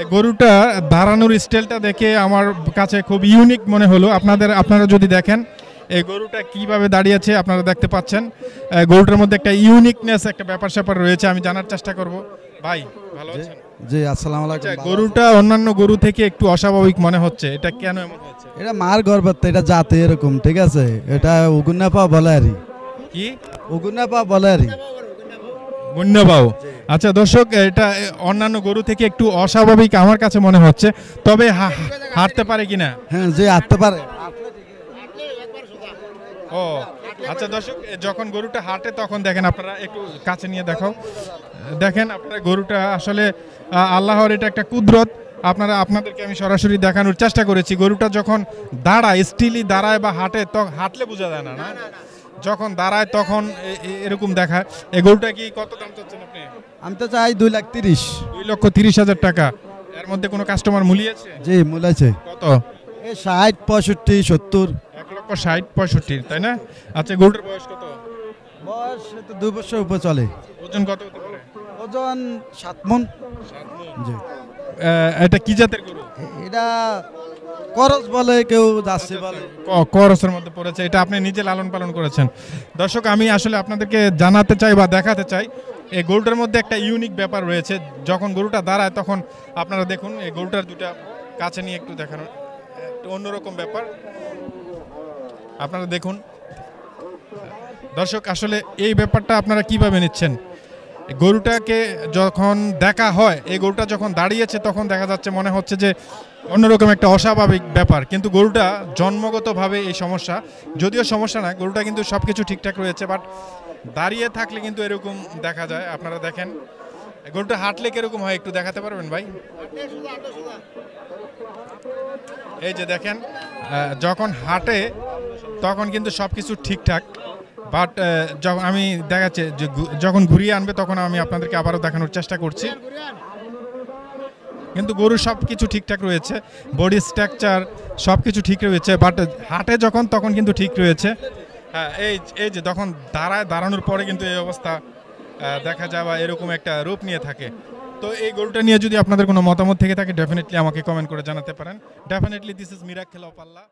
এই গরুটা দাঁড়ানোর স্টাইলটা দেখে আমার কাছে খুব ইউনিক মনে হলো। আপনাদের আপনারা যদি দেখেন এই গরুটা কীভাবে দাঁড়িয়েছে আপনারা দেখতে পাচ্ছেন। গরুটার মধ্যে একটা ইউনিকনেস একটা ব্যাপার স্যাপার রয়েছে আমি জানার চেষ্টা করব। ভাই ভালো আছেন? জি আসসালামু আচ্ছা আলাইকুম গরুটা অন্যান্য গরু থেকে একটু অস্বাভাবিক মনে হচ্ছে। এটা কেন এমন হচ্ছে এটা মার গর্ভত্ব এটা জাতে এরকম ঠিক আছে? এটা উগুন্নাপা বলে আরই কি? উগুন্নাপা বলে গুণ্যবাউ আচ্ছা দর্শক এটা অন্যান্য গরু থেকে একটু অস্বাভাবিক আমার কাছে মনে হচ্ছে তবে হাঁটতে পারে কিনা? হ্যাঁ যে হাঁটতে পারে। ও আচ্ছা দর্শক যখন গরুটা হাঁটে তখন দেখেন আপনারা একটু কাছে নিয়ে দেখাও। দেখেন আপনারা গরুটা আসলে আল্লাহর এটা একটা কুদরত। আপনারা আপনাদেরকে আমি সরাসরি দেখানোর চেষ্টা করেছি। গরুটা যখন দাঁড়ায় স্টিলি দাঁড়ায় বা হাঁটে তখন হাঁটলে বোঝা যায় না না? যখন দাঁড়ায় তখন এ- এ- এরকম দেখায়। এই গরুটা কি কত দাম চাচ্ছেন আপনি? আমি তো চাই দুই লাখ তিরিশ। দুই লক্ষ তিরিশ হাজার টাকা। এর মধ্যে কোনো কাস্টমার মুলিয়েছে জি মূল আছে। কত? এই ষাট পঁয়ষট্টি সত্তর। এক লক্ষ ষাট পঁয়ষট্টি তাই না? আচ্ছা গরুটার বয়স কত? বয়স তো দুই বছর উপর চলে। ওজন কত হতে পারে? ওজন সাত মন। জি। এটা কি জাতের গরু? এটা করস বলে কেউ যাচ্ছে বলে। করসের মধ্যে পড়েছে, এটা আপনি নিজে লালন পালন করেছেন। দর্শক, আমি আসলে আপনাদেরকে জানাতে চাই বা দেখাতে চাই, এই গরুটার মধ্যে একটা ইউনিক ব্যাপার রয়েছে। যখন গরুটা দাঁড়ায়, তখন আপনারা দেখুন, এই গরুটার দুটা কাছে নিয়ে একটু দেখানো, একটু অন্যরকম ব্যাপার। আপনারা দেখুন। দর্শক, আসলে এই ব্যাপারটা আপনারা কীভাবে নিচ্ছেন? গরুটাকে যখন দেখা হয়, এই গরুটা যখন দাঁড়িয়েছে, তখন দেখা যাচ্ছে, মনে হচ্ছে যে অন্যরকম একটা অস্বাভাবিক ব্যাপার। কিন্তু গরুটা জন্মগতভাবে এই সমস্যা, যদিও সমস্যা না, গরুটা কিন্তু সব কিছু ঠিকঠাক রয়েছে বাট দাঁড়িয়ে থাকলে কিন্তু এরকম দেখা যায়। আপনারা দেখেন, গরুটা হাঁটলে কীরকম হয় একটু দেখাতে পারবেন ভাই? এই যে দেখেন যখন হাঁটে তখন কিন্তু সব কিছু ঠিকঠাক বাট আমি দেখাচ্ছে যখন ঘুরিয়ে আনবে তখন আমি আপনাদেরকে আবারও দেখানোর চেষ্টা করছি। কিন্তু গরু সব কিছু ঠিকঠাক রয়েছে বডি স্ট্রাকচার সব কিছু ঠিক রয়েছে বাট হাটে যখন, তখন কিন্তু ঠিক রয়েছে। হ্যাঁ এই এই যে তখন দাঁড়ায়, দাঁড়ানোর পরে কিন্তু এই অবস্থা দেখা যায় বা এরকম একটা রূপ নিয়ে থাকে। তো এই গরুটা নিয়ে যদি আপনাদের কোনো মতামত থেকে থাকে ডেফিনেটলি আমাকে কমেন্ট করে জানাতে পারেন। Definitely this is miracle of Allah